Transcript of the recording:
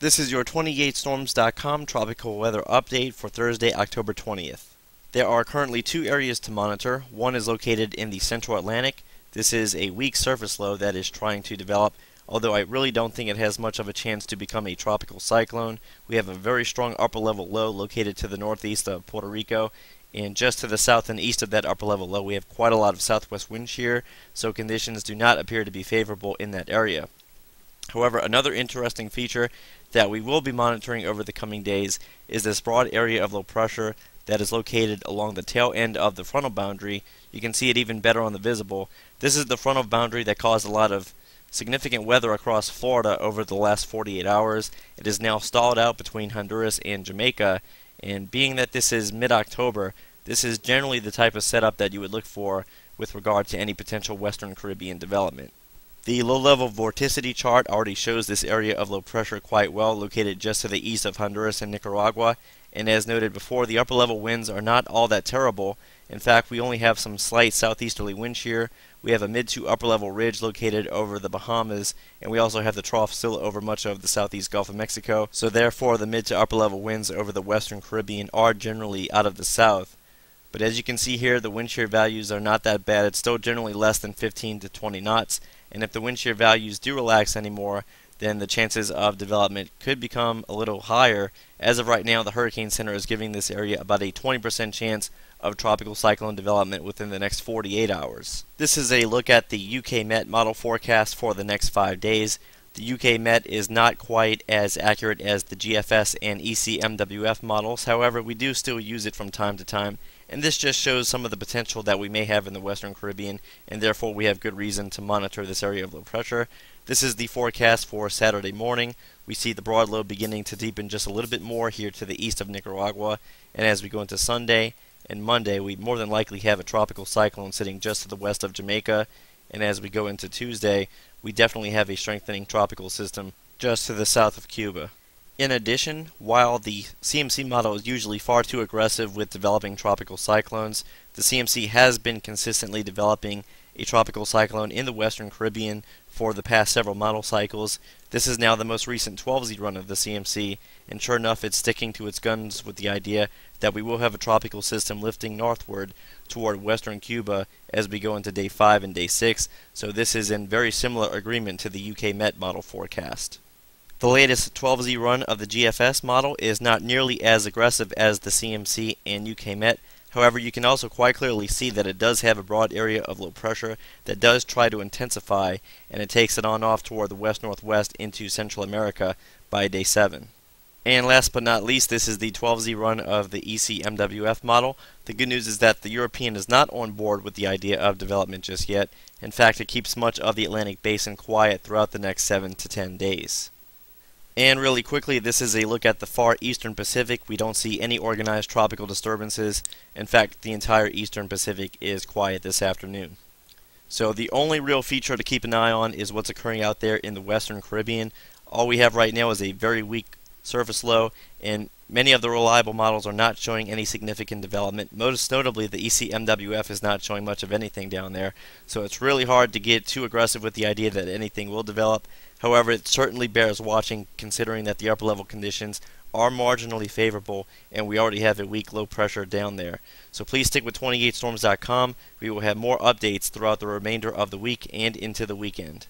This is your 28storms.com tropical weather update for Thursday, October 20th. There are currently two areas to monitor. One is located in the central Atlantic. This is a weak surface low that is trying to develop, although I really don't think it has much of a chance to become a tropical cyclone. We have a very strong upper level low located to the northeast of Puerto Rico, and just to the south and east of that upper level low, we have quite a lot of southwest wind shear, so conditions do not appear to be favorable in that area. However, another interesting feature that we will be monitoring over the coming days is this broad area of low pressure that is located along the tail end of the frontal boundary. You can see it even better on the visible. This is the frontal boundary that caused a lot of significant weather across Florida over the last 48 hours. It is now stalled out between Honduras and Jamaica, and being that this is mid-October, this is generally the type of setup that you would look for with regard to any potential Western Caribbean development. The low-level vorticity chart already shows this area of low pressure quite well, located just to the east of Honduras and Nicaragua. And as noted before, the upper level winds are not all that terrible. In fact, we only have some slight southeasterly wind shear. We have a mid to upper level ridge located over the Bahamas, and we also have the trough still over much of the southeast Gulf of Mexico. So therefore, the mid to upper level winds over the western Caribbean are generally out of the south. But as you can see here, the wind shear values are not that bad. It's still generally less than 15 to 20 knots and if the wind shear values do relax anymore, then the chances of development could become a little higher. As of right now, the Hurricane Center is giving this area about a 20% chance of tropical cyclone development within the next 48 hours. This is a look at the UK Met model forecast for the next five days. The UK Met is not quite as accurate as the GFS and ECMWF models, however, we do still use it from time to time, and this just shows some of the potential that we may have in the Western Caribbean, and therefore we have good reason to monitor this area of low pressure. This is the forecast for Saturday morning. We see the broad low beginning to deepen just a little bit more here to the east of Nicaragua, and as we go into Sunday and Monday, we more than likely have a tropical cyclone sitting just to the west of Jamaica, and as we go into Tuesday, we definitely have a strengthening tropical system just to the south of Cuba. In addition, while the CMC model is usually far too aggressive with developing tropical cyclones, the CMC has been consistently developing a tropical cyclone in the Western Caribbean for the past several model cycles. This is now the most recent 12Z run of the CMC, and sure enough, it's sticking to its guns with the idea that we will have a tropical system lifting northward toward western Cuba as we go into day 5 and day 6, so this is in very similar agreement to the UK Met model forecast. The latest 12Z run of the GFS model is not nearly as aggressive as the CMC and UK Met, However, you can also quite clearly see that it does have a broad area of low pressure that does try to intensify, and it takes it on off toward the west-northwest into Central America by day 7. And last but not least, this is the 12Z run of the ECMWF model. The good news is that the European is not on board with the idea of development just yet. In fact, it keeps much of the Atlantic basin quiet throughout the next 7 to 10 days. And really quickly, this is a look at the far eastern Pacific. We don't see any organized tropical disturbances. In fact, the entire eastern Pacific is quiet this afternoon. So the only real feature to keep an eye on is what's occurring out there in the western Caribbean. All we have right now is a very weak surface low, and many of the reliable models are not showing any significant development. Most notably, the ECMWF is not showing much of anything down there, so it's really hard to get too aggressive with the idea that anything will develop. However, it certainly bears watching considering that the upper level conditions are marginally favorable and we already have a weak low pressure down there. So please stick with 28storms.com. We will have more updates throughout the remainder of the week and into the weekend.